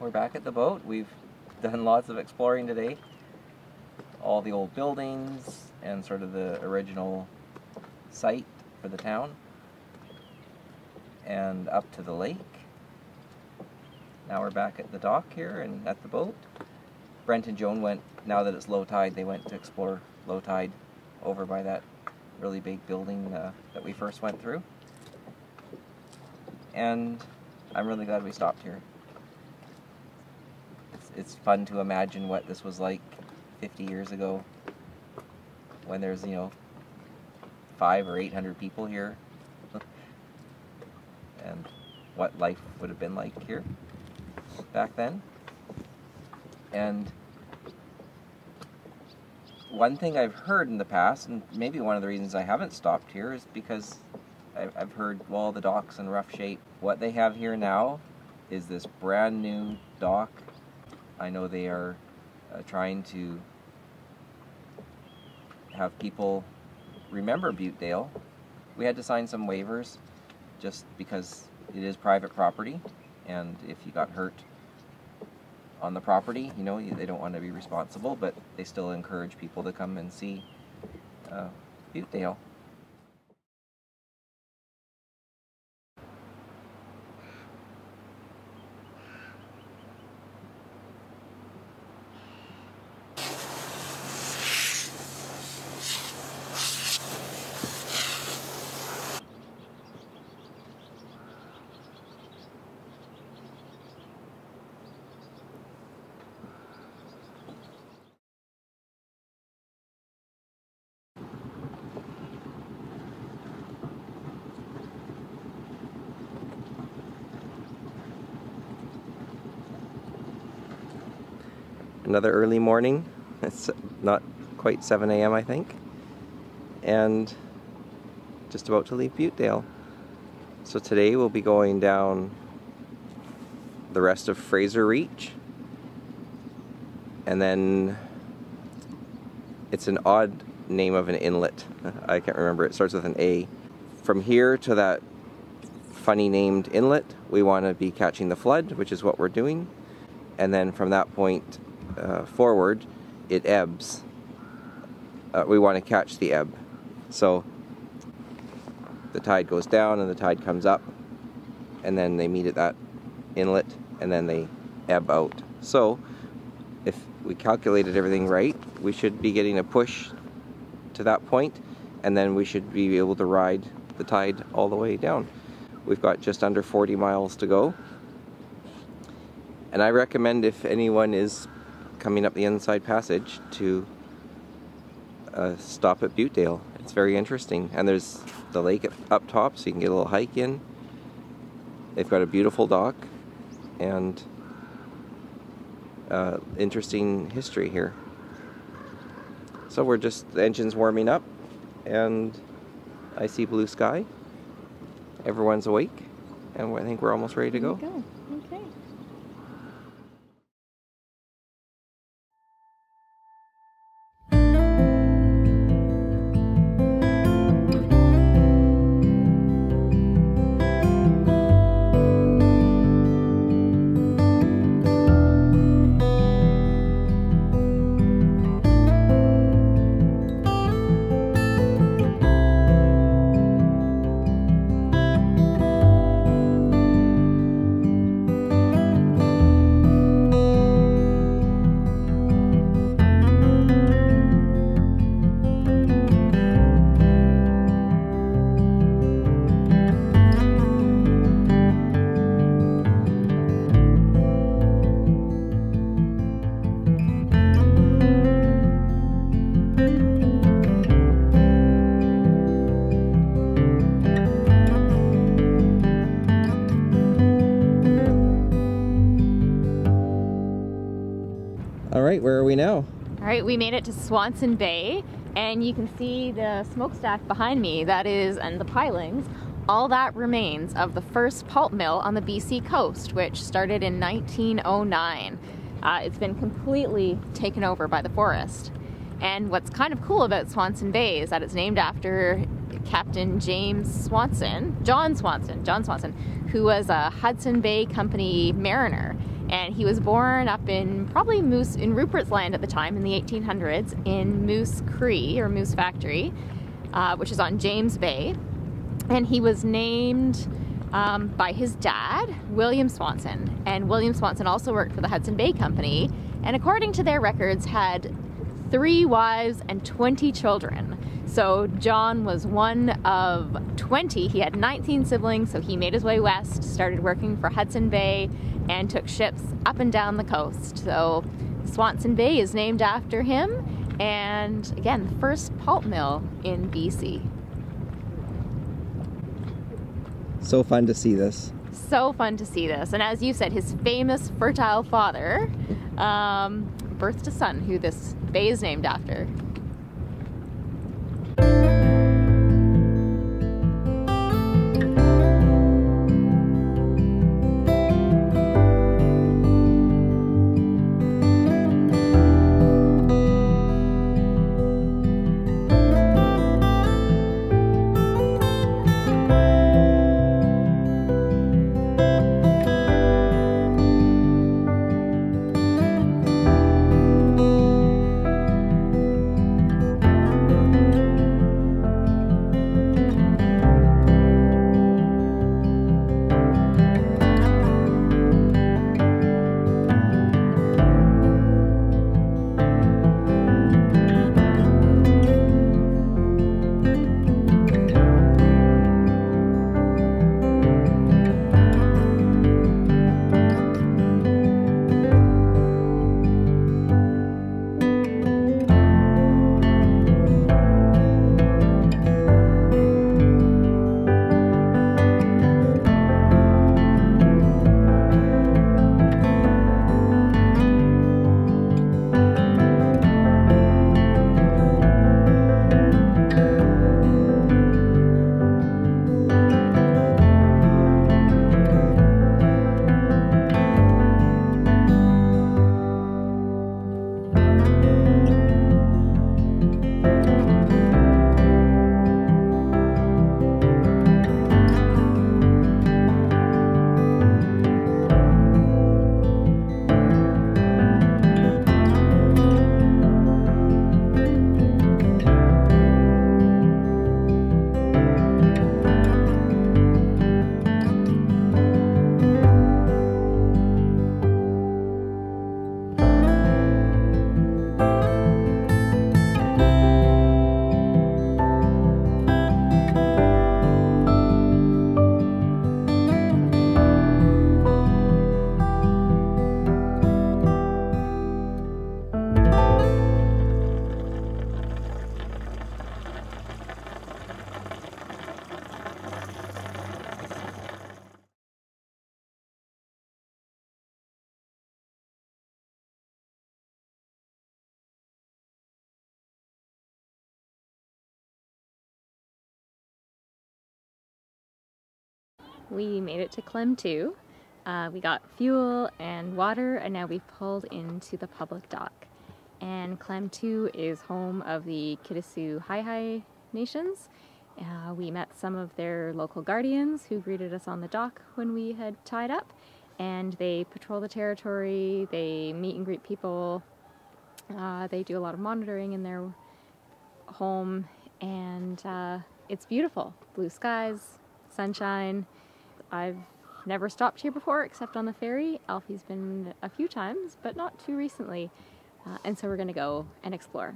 we're back at the boat. We've done lots of exploring today. All the old buildings and sort of the original site for the town. And up to the lake. Now we're back at the dock here and at the boat. Brent and Joan went, now that it's low tide, they went to explore low tide over by that really big building uh, that we first went through. And I'm really glad we stopped here. It's, fun to imagine what this was like 50 years ago when there's, you know, five or 800 people here and what life would have been like here back then. And one thing I've heard in the past, and maybe one of the reasons I haven't stopped here, is because I've heard, well, the dock's in rough shape. What they have here now is this brand new dock. I know they are uh, trying to have people remember Butedale. We had to sign some waivers just because it is private property, and if you got hurt on the property. You know, they don't want to be responsible, but they still encourage people to come and see uh, Butedale. Another early morning. It's not quite 7 a.m. I think. And just about to leave Butedale. So today we'll be going down the rest of Fraser Reach. And then it's an odd name of an inlet. I can't remember. It starts with an A. From here to that funny named inlet, we want to be catching the flood, which is what we're doing. And then from that point uh, forward, it ebbs. Uh, we want to catch the ebb. So the tide goes down and the tide comes up, and then they meet at that inlet, and then they ebb out. So if we calculated everything right, we should be getting a push to that point, and then we should be able to ride the tide all the way down. We've got just under 40 miles to go. And I recommend if anyone is coming up the inside passage to uh, stop at Butedale. It's very interesting. And there's the lake up top, so you can get a little hike in. They've got a beautiful dock and uh, interesting history here. So we're just, the engine's warming up and I see blue sky. Everyone's awake and I think we're almost ready to go. go. Right, where are we now? All right, we made it to Swanson Bay, and you can see the smokestack behind me, that is, and the pilings. All that remains of the first pulp mill on the BC coast, which started in 1909. Uh, it's been completely taken over by the forest. And what's kind of cool about Swanson Bay is that it's named after Captain James Swanson, John Swanson, John Swanson, who was a Hudson Bay Company mariner And he was born up in probably Moose, in Rupert's Land at the time in the 1800s in Moose Cree or Moose Factory, uh, which is on James Bay. And he was named um, by his dad, William Swanson. And William Swanson also worked for the Hudson Bay Company, and according to their records, had three wives and 20 children. So John was one of 20. He had 19 siblings, so he made his way west, started working for Hudson Bay, and took ships up and down the coast. So Swanson Bay is named after him, and again, the first pulp mill in BC. So fun to see this. So fun to see this. And as you said, his famous fertile father um, birthed a son who this bay is named after. We made it to Klemtu. Uh, we got fuel and water, and now we've pulled into the public dock. And Klemtu is home of the Kitasoo Xai'xais Nations. Uh, we met some of their local guardians who greeted us on the dock when we had tied up, and they patrol the territory, they meet and greet people, uh, they do a lot of monitoring in their home, and uh, it's beautiful. Blue skies, sunshine. I've never stopped here before except on the ferry. Alfie's been a few times, but not too recently. Uh, and so we're going to go and explore.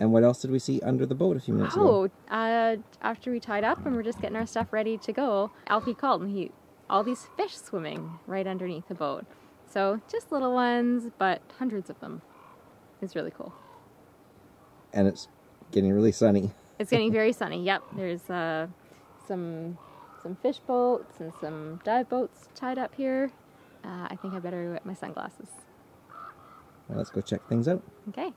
And what else did we see under the boat a few minutes oh, ago? Oh, uh, after we tied up and we're just getting our stuff ready to go, Alfie called and he all these fish swimming right underneath the boat. So just little ones, but hundreds of them. It's really cool. And it's getting really sunny. It's getting very sunny. Yep, there's uh, some some fish boats and some dive boats tied up here. Uh, I think I better get my sunglasses. Well, let's go check things out. Okay.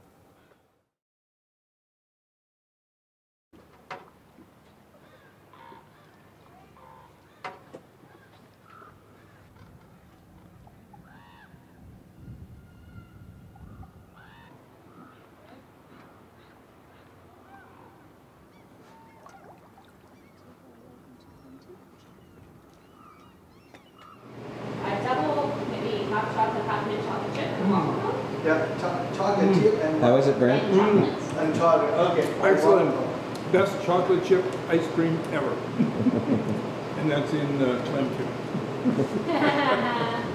It, Brent? I'm Todd. Okay. Excellent. Best chocolate chip ice cream ever. and that's in uh, Clemson.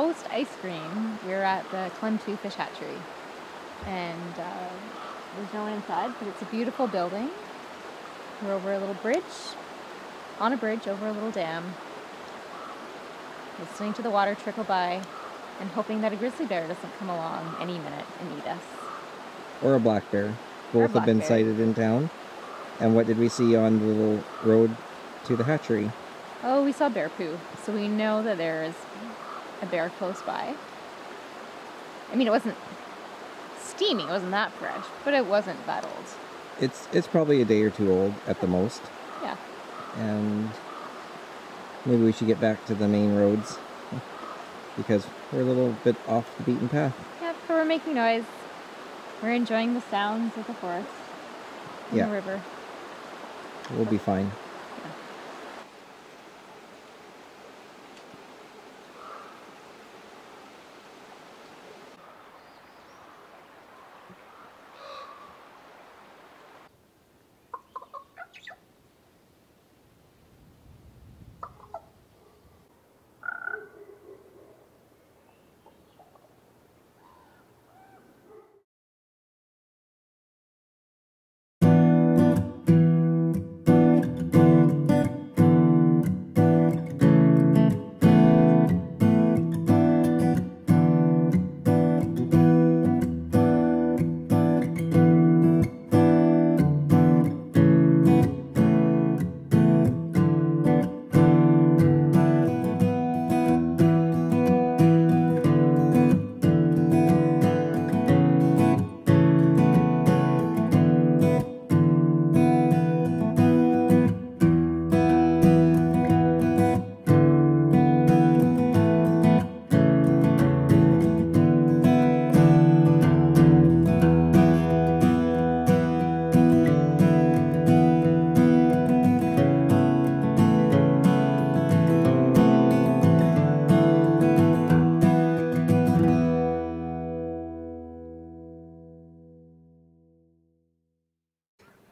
Post ice cream, we're at the Klemtu Fish Hatchery. And uh, there's no one inside, but it's a beautiful building. We're over a little bridge, on a bridge over a little dam, listening to the water trickle by, and hoping that a grizzly bear doesn't come along any minute and eat us. Or a black bear. Both have been bear. sighted in town. And what did we see on the little road to the hatchery? Oh, we saw bear poo, so we know that there is a bear close by. I mean, it wasn't steaming, it wasn't that fresh, but it wasn't that old. It's it's probably a day or two old at the most. Yeah. And maybe we should get back to the main roads because we're a little bit off the beaten path. Yep, but we're making noise. We're enjoying the sounds of the forest and Yeah. the river. We'll be fine.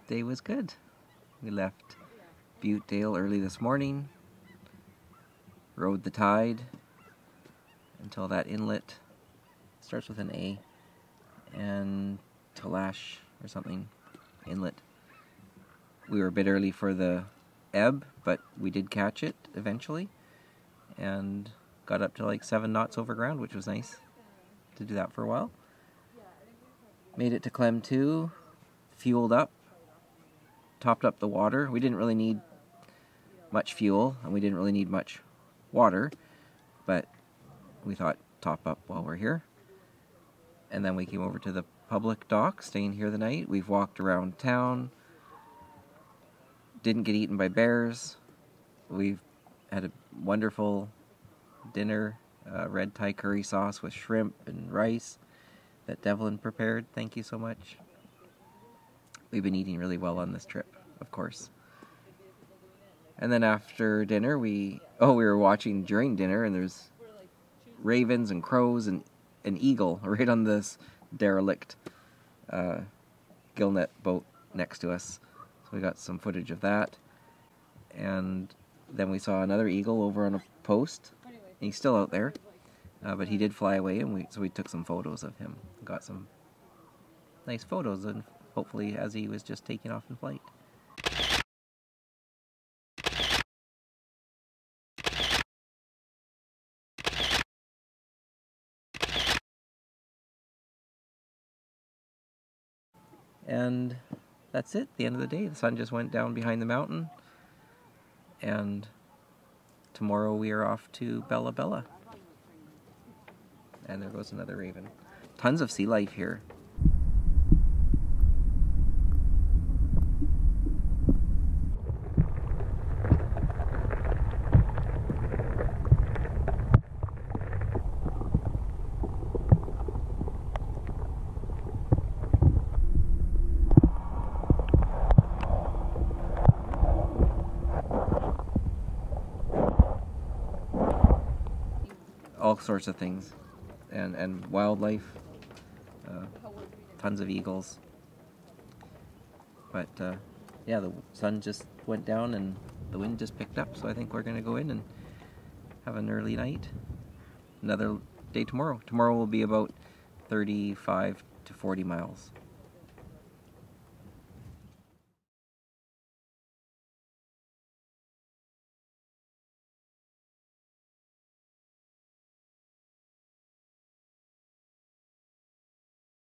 Day was good. We left Butedale early this morning, rode the tide until that inlet starts with an A and Talash or something inlet. We were a bit early for the ebb, but we did catch it eventually and got up to like seven knots over ground, which was nice to do that for a while. Made it to Klemtu, fueled up, topped up the water. We didn't really need much fuel and we didn't really need much water, but we thought top up while we're here. And then we came over to the public dock, staying here the night. We've walked around town, didn't get eaten by bears. We've had a wonderful dinner, uh, red Thai curry sauce with shrimp and rice that Devlin prepared. Thank you so much. We've been eating really well on this trip, of course. And then after dinner, we oh we were watching during dinner, and there's ravens and crows and an eagle right on this derelict uh, gillnet boat next to us. So we got some footage of that, and then we saw another eagle over on a post. He's still out there, uh, but he did fly away, and we so we took some photos of him. Got some nice photos, and hopefully as he was just taking off in flight. And that's it, the end of the day. The sun just went down behind the mountain. And tomorrow we are off to Bella Bella. And there goes another raven. Tons of sea life here. all sorts of things, and and wildlife, uh, tons of eagles. But uh, yeah, the sun just went down and the wind just picked up, so I think we're gonna go in and have an early night. Another day tomorrow. Tomorrow will be about 35 to 40 miles.